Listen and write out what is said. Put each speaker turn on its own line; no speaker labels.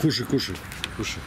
Кушай, кушай, кушай.